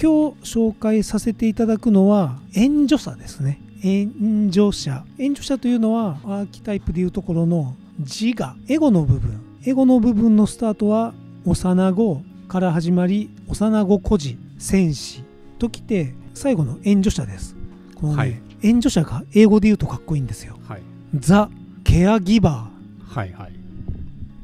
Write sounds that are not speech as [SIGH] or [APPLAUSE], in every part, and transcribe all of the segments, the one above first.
今日紹介させていただくのは援助者ですね。援助者。援助者というのはアーキタイプでいうところの自我エゴの部分。エゴの部分のスタートは幼子から始まり幼子孤児戦士ときて最後の援助者です。このね、はい。援助者が英語で言うとかっこいいんですよ。はい。ザ・ケアギバはいはい。ー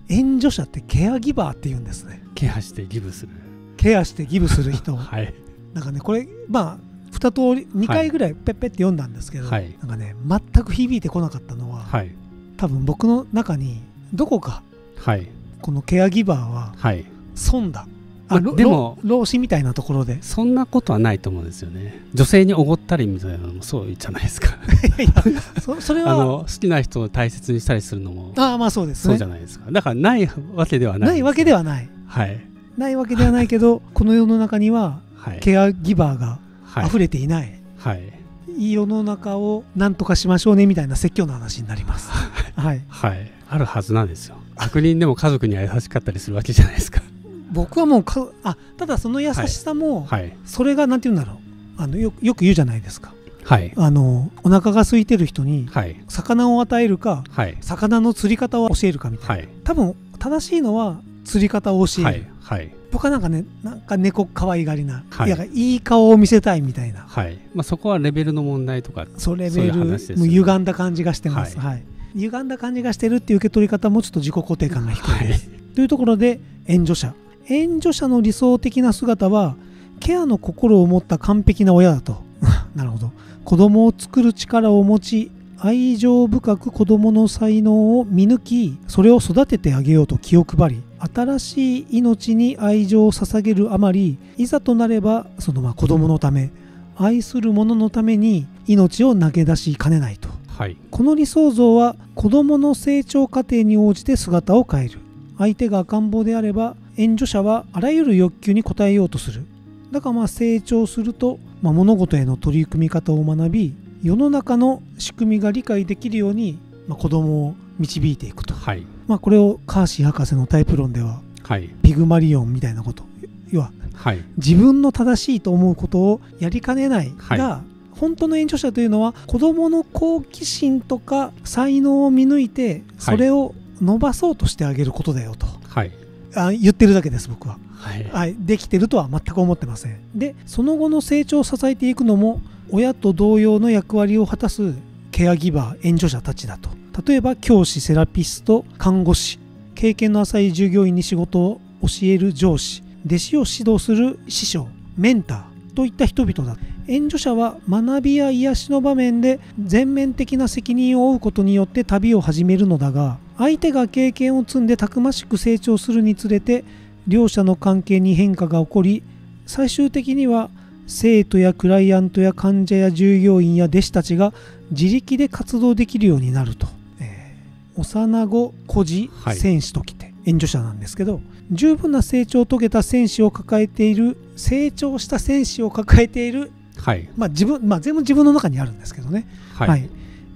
援助者ってケアギバーって言うんですね。ケアしてギブする。ケアしてギブする人。[LAUGHS] はいなんかねこれまあ2通り2回ぐらいペッペって読んだんですけど、はい。なんかね全く響いてこなかったのは、はい。多分僕の中にどこかはい。このケアギバーははい。損だ。まあろでもろ老子みたいなところで。そんなことはないと思うんですよね。女性におごったりみたいなのもそうじゃないですか。[LAUGHS] いやそ [LAUGHS] それは好きな人を大切にしたりするのも。ああまあそうですね。そうじゃないですか。だからないわけではないないわけでははない。はい。ないわけではないけどこの世の中にははいケアギバーがはい。溢れていない、はい。いい世の中を何とかしましょうねみたいな説教の話になります。[LAUGHS] はい。はい。あるはずなんですよ。悪人でも家族には優しかったりするわけじゃないですか。僕はもうかあただその優しさも、はい。それがなんて言うんだろう。あのよよく言うじゃないですか。はい。あのお腹が空いてる人にはい。魚を与えるかはい。魚の釣り方を教えるかみたいな、はい。多分正しいのは釣り方を教える、はい。はい僕はなんかねなんか猫可愛がりな、はい。い、やいい顔を見せたいみたいな。はい。まあそこはレベルの問題とかそういうベル話ですよね。もう歪んだ感じがしてます、ははい。歪んだ感じがしてるっていう受け取り方もちょっと自己肯定感が低いはい。です、というところで援助者。援助者の理想的な姿はケアの心を持った完璧な親だと。[LAUGHS] なるほど。子供を作る力を持ち愛情深く子供の才能を見抜きそれを育ててあげようと気を配り新しい命に愛情を捧げるあまりいざとなればそのまあ子供のため愛する者のために命を投げ出しかねないと。はい。この理想像は子供の成長過程に応じて姿を変える。相手が赤ん坊であれば援助者はあらゆる欲求に応えようとする。だからまあ成長すると、まあ、物事への取り組み方を学び世の中の仕組みが理解できるように、まあ、子供を導いていくと、はい。まあ、これをカーシー博士のタイプ論でははい。ピグマリオンみたいなこと。要ははい。自分の正しいと思うことをやりかねないはい。が、本当の援助者というのは子どもの好奇心とか才能を見抜いてそれを伸ばそうとしてあげることだよと、はい。あ言ってるだけです僕は、はい。はい、できてるとは全く思ってません。でその後の成長を支えていくのも親と同様の役割を果たすケアギバー援助者たちだと例えば教師セラピスト看護師経験の浅い従業員に仕事を教える上司弟子を指導する師匠メンターといった人々だ援助者は学びや癒しの場面で全面的な責任を負うことによって旅を始めるのだが相手が経験を積んでたくましく成長するにつれて両者の関係に変化が起こり最終的には生徒やクライアントや患者や従業員や弟子たちが自力で活動できるようになると、幼子孤児はい戦士ときて援助者なんですけど十分な成長を遂げた戦士を抱えている成長した戦士を抱えているはい。まあ自分まあ全部自分の中にあるんですけどね。はい。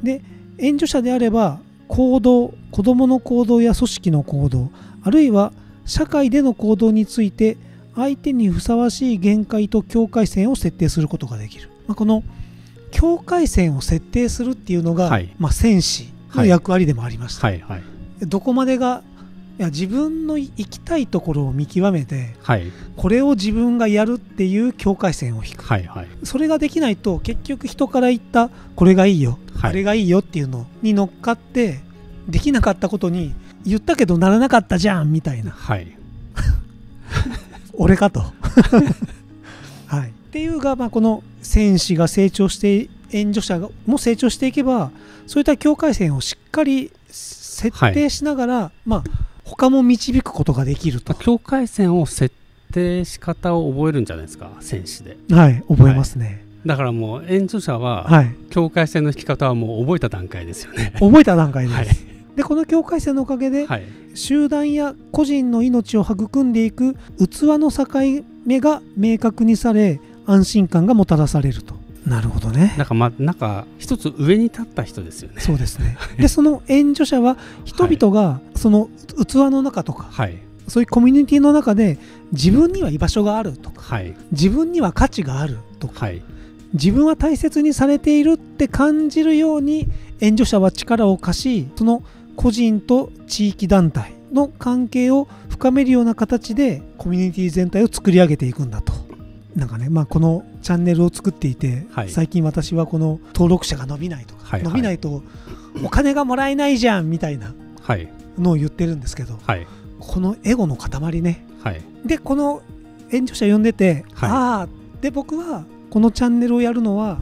で援助者であれば行動子どもの行動や組織の行動あるいは社会での行動について相手にふさわしい限界と境界線を設定することができる、まあ、この境界線を設定するっていうのが、はい。まあ、戦士の役割でもありました、はいはい。どこまでがいや自分の行きたいところを見極めてはい。これを自分がやるっていう境界線を引く。はいはい。それができないと結局人から言ったこれがいいよ、はい。あれがいいよっていうのに乗っかってできなかったことに言ったけどならなかったじゃんみたいな。はい。[LAUGHS] 俺かと、[LAUGHS] はい、っていうが、まあ、この戦士が成長して援助者がも成長していけばそういった境界線をしっかり設定しながら、まあ他も導くことができると、境界線を設定し方を覚えるんじゃないですか戦士で。はい、覚えますね、だからもう援助者ははい、境界線の引き方はもう覚えた段階ですよね。覚えた段階です、はい。でこの境界線のおかげで、はい。集団や個人の命を育んでいく器の境目が明確にされ安心感がもたらされるとなるほどね。なんかまなんか一つ上に立った人ですよね。そうですね。[LAUGHS] でその援助者は人々がその器の中とかはい。そういうコミュニティの中で自分には居場所があるとかはい。自分には価値があるとかはい。自分は大切にされているって感じるように援助者は力を貸しその個人と地域団体の関係を深めるような形でコミュニティ全体を作り上げていくんだと。なんかね、まあ、このチャンネルを作っていて、はい。最近私はこの登録者が伸びないとか、はいはい。伸びないとお金がもらえないじゃんみたいなはい。のを言ってるんですけどはい。このエゴの塊ね。はい。でこの援助者呼んでて、はい。ああで僕はこのチャンネルをやるのは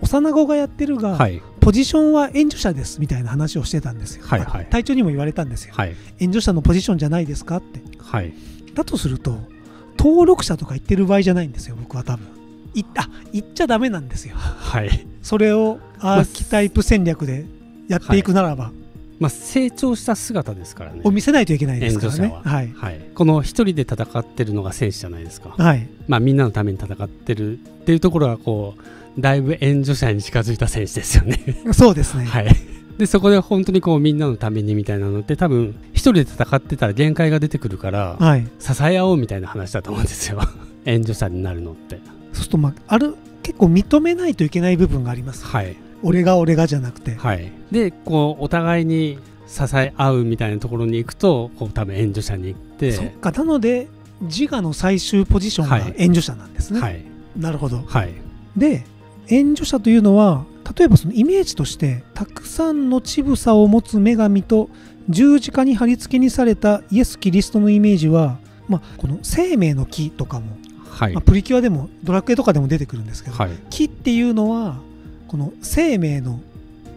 幼子がやってるが、はい。ポジションは援助者ですみたいな話をしてたんですよ、はいはい。隊長にも言われたんですよ、はい。援助者のポジションじゃないですかって。はい。だとすると登録者とか言ってる場合じゃないんですよ僕は多分。いあ言っちゃダメなんですよ。はい。それをアーキタイプ戦略でやっていくならば、まあ成長した姿ですからね。を見せないといけないですからね。は。はい。はい。この一人で戦ってるのが戦士じゃないですか。はい。まあみんなのために戦ってるっていうところはこうだいぶ援助者に近づいた戦士ですよね。そうですね、はいでそこで本当にこうみんなのためにみたいなのって多分一人で戦ってたら限界が出てくるからはい、支え合おうみたいな話だと思うんですよ。[LAUGHS] 援助者になるのって。そうすると、まあ、ある結構認めないといけない部分があります。はい。俺が俺がじゃなくて、はい。でこうお互いに支え合うみたいなところに行くとこう多分援助者に行って。そっか。なので自我の最終ポジションがはい。援助者なんですね、はい。なるほど。はい。で援助者というのは例えばそのイメージとしてたくさんの乳房を持つ女神と十字架に貼り付けにされたイエス・キリストのイメージは、まあ、この生命の木とかも、はい。まあ、プリキュアでもドラクエとかでも出てくるんですけど、はい。木っていうのはこの生命の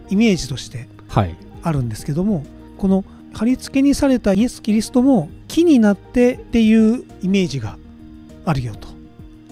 イメージとしてはい。あるんですけどもこの貼り付けにされたイエス・キリストも木になってっていうイメージがあるよと。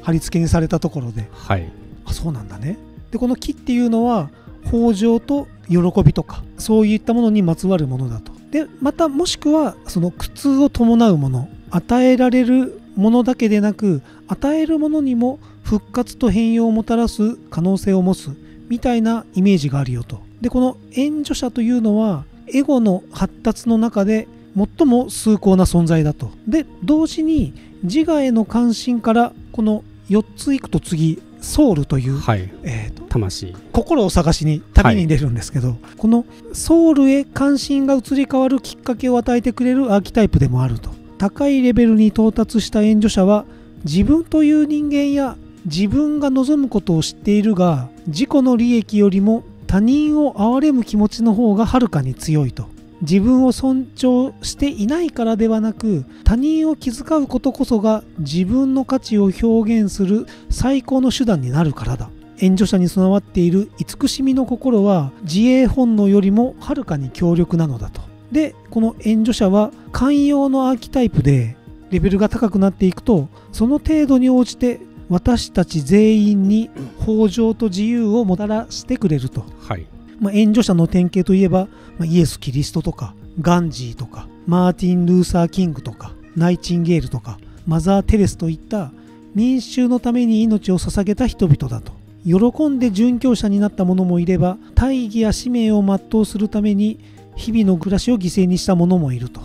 貼り付けにされたところで。はい。あそうなんだねでこの木っていうのは豊穣と喜びとかそういったものにまつわるものだと。でまたもしくはその苦痛を伴うもの与えられるものだけでなく与えるものにも復活と変容をもたらす可能性を持つみたいなイメージがあるよと。でこの援助者というのはエゴの発達の中で最も崇高な存在だと。で同時に自我への関心からこの4ついくと次ソウルという、はい。えーと魂。心を探しに旅に出るんですけど、このソウルへ関心が移り変わるきっかけを与えてくれるアーキタイプでもあると。高いレベルに到達した援助者は自分という人間や自分が望むことを知っているが自己の利益よりも他人を憐れむ気持ちの方がはるかに強いと自分を尊重していないからではなく他人を気遣うことこそが自分の価値を表現する最高の手段になるからだ。援助者に備わっている慈しみの心は自衛本能よりもはるかに強力なのだと。でこの援助者は寛容のアーキタイプでレベルが高くなっていくとその程度に応じて私たち全員に豊穣と自由をもたらしてくれると。はい。まあ、援助者の典型といえば、まあ、イエス・キリストとかガンジーとかマーティン・ルーサー・キングとかナイチンゲールとかマザー・テレスといった民衆のために命を捧げた人々だと。喜んで殉教者になった者もいれば大義や使命を全うするために日々の暮らしを犠牲にした者もいると。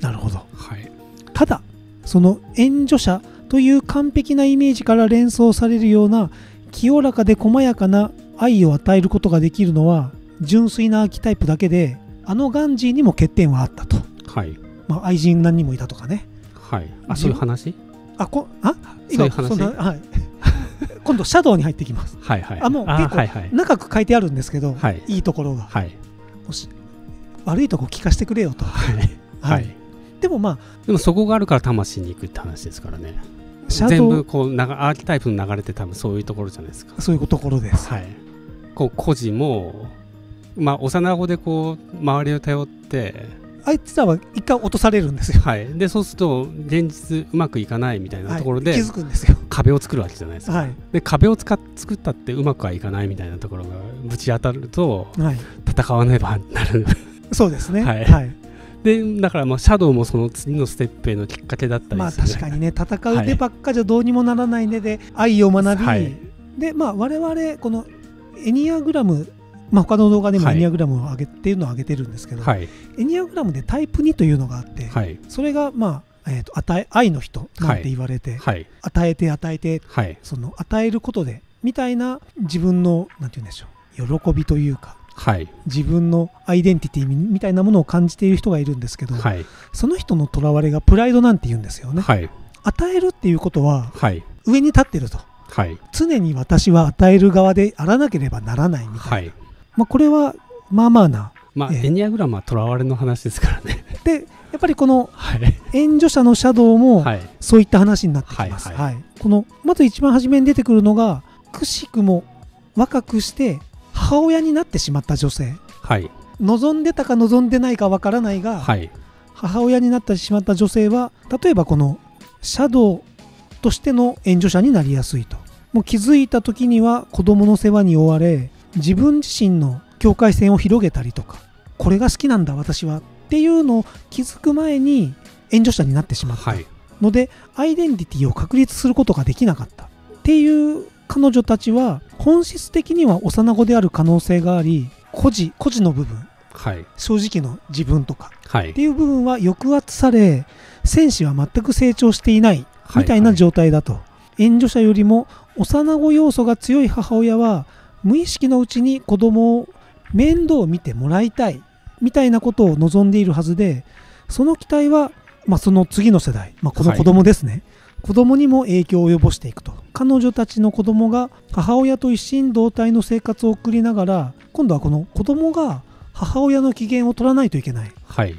なるほど。はい。ただその援助者という完璧なイメージから連想されるような清らかで細やかな愛を与えることができるのは純粋なアーキタイプだけであのガンジーにも欠点はあったと、はい。まあ、愛人何人もいたとかね。はい。あそういう話？あこあ？そういう話？んなはい、[LAUGHS] 今度シャドウに入ってきます。はいはい。あもう結構はいはい。長く書いてあるんですけど、はい。いいところが。はい。もし悪いとこ聞かせてくれよと、はい。はい。でもまあでもそこがあるから魂に行くって話ですからね。シャドウ？全部こうながアーキタイプの流れって多分そういうところじゃないですか。そういうところです。はい。こう孤児もまあ幼子でこう周りを頼ってあいつらは一回落とされるんですよ。はい。でそうすると現実うまくいかないみたいなところで、はい、気づくんですよ。壁を作るわけじゃないですか、はい。で壁を使っ作ったってうまくはいかないみたいなところがぶち当たるとはい。戦わねばなるそうですね。[LAUGHS] はい。はい。でだからまあシャドウもその次のステップへのきっかけだったまありする、確かにね。戦う手ばっかじゃどうにもならないねで愛を学び、はい。でまあ我々このエニアグラムまあ他の動画でもはい。エニアグラムを上げっていうのを上げてるんですけど、はい。エニアグラムでタイプ2というのがあって、はい。それがまあえーと与え愛の人なんて言われて、はい。与えて与えてはい。その与えることでみたいな自分のなんて言うんでしょう喜びというかはい。自分のアイデンティティみみたいなものを感じている人がいるんですけど、はい。その人のとらわれがプライドなんて言うんですよね。はい。与えるっていうことははい。上に立ってると。はい。常に私は与える側であらなければならないみたいな、はいまあ、これはまあまあなまあええエニアグラムはとらわれの話ですからね。でやっぱりこのはい。援助者のシャドウもはい。そういった話になってきます、はいはいこのまず一番初めに出てくるのがくしくも若くして母親になってしまった女性。はい。望んでたか望んでないかわからないが、はい。母親になってしまった女性は例えばこのシャドウとしての援助者になりやすいと。もう気づいた時には子供の世話に追われ自分自身の境界線を広げたりとかこれが好きなんだ私はっていうのを気づく前に援助者になってしまった。はい。のでアイデンティティを確立することができなかった。っていう彼女たちは本質的には幼子である可能性があり孤児孤児の部分。はい。正直の自分とか。はい。っていう部分は抑圧され戦士は全く成長していないみたいな状態だと、援助者よりも幼子要素が強い母親は無意識のうちに子供を面倒を見てもらいたいみたいなことを望んでいるはずでその期待は、まあ、その次の世代、まあ、この子供ですね、子供にも影響を及ぼしていくと。彼女たちの子供が母親と一心同体の生活を送りながら今度はこの子供が母親の機嫌を取らないといけないはい。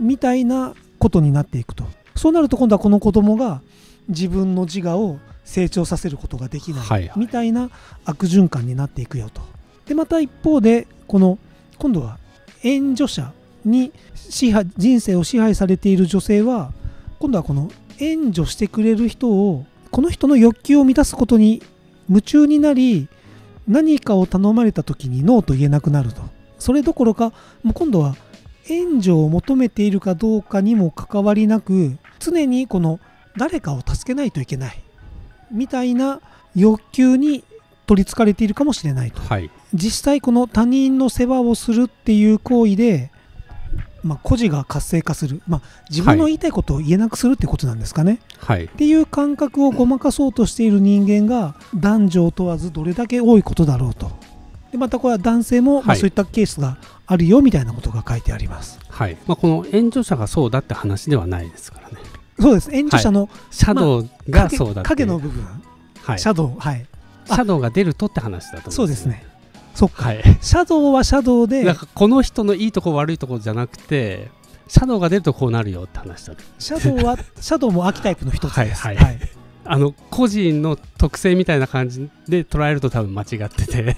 みたいなことになっていくと。そうなると今度はこの子供が自分の自我を成長させることができない、みたいな悪循環になっていくよと。でまた一方でこの今度は援助者に支配人生を支配されている女性は今度はこの援助してくれる人をこの人の欲求を満たすことに夢中になり何かを頼まれた時にノーと言えなくなると。それどころかもう今度は援助を求めているかどうかにも関わりなく常にこの誰かを助けないといけないみたいな欲求に取りつかれているかもしれないと。はい。実際この他人の世話をするっていう行為で、まあ、孤児が活性化する、まあ、自分の言いたいことを言えなくするってことなんですかね、はい。っていう感覚をごまかそうとしている人間が男女を問わずどれだけ多いことだろうと。でまたこれは男性も、まあ、はい。そういったケースがあるよみたいなことが書いてあります。はい。まあこの援助者がそうだって話ではないですからねそうです。援助者のシャドウが影,、そうだ影の部分、はい。シャドウはい。シャドウが出るとって話だと思そうですね。そっか、はい。シャドウはシャドウで。なんかこの人のいいとこ悪いとこじゃなくてシャドウが出るとこうなるよって話だシャドウはシャドウも秋タイプの一つです。はいはい。あの個人の特性みたいな感じで捉えると多分間違ってて。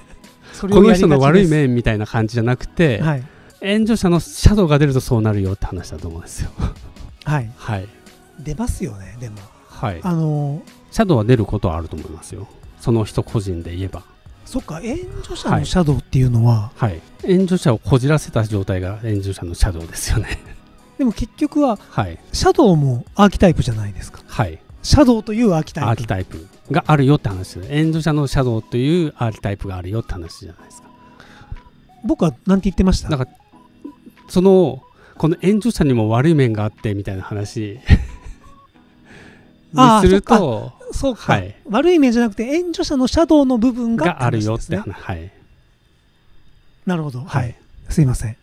この人の悪い面みたいな感じじゃなくて、はい。援助者のシャドウが出るとそうなるよって話だと思うんですよ。はい。はい出ますよねでも。はい。あのシャドウは出ることはあると思いますよ。その人個人で言えば。そっか援助者のシャドウっていうのは、はい。援助者をこじらせた状態が援助者のシャドウですよね。でも結局ははい。シャドウもアーキタイプじゃないですか。はい。シャドウというアーキタイプ。アーキタイプがあるよって話で援助者のシャドウというアーキタイプがあるよって話じゃないですか。僕はなんて言ってました？だからそのこの援助者にも悪い面があってみたいな話にするとそうか、はい。悪い面じゃなくて援助者のシャドウの部分ががあるよって。話はい。なるほど。は、はいい。すいません